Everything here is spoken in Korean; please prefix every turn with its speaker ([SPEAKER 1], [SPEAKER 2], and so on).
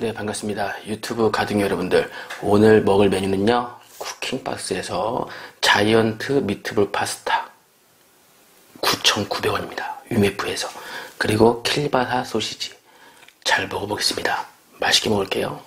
[SPEAKER 1] 네, 반갑습니다. 유튜브 가등 여러분들. 오늘 먹을 메뉴는요, 쿠킹박스에서 자이언트 미트볼 파스타 9,900원입니다. 유메프에서. 그리고 킬바사 소시지. 잘 먹어보겠습니다. 맛있게 먹을게요.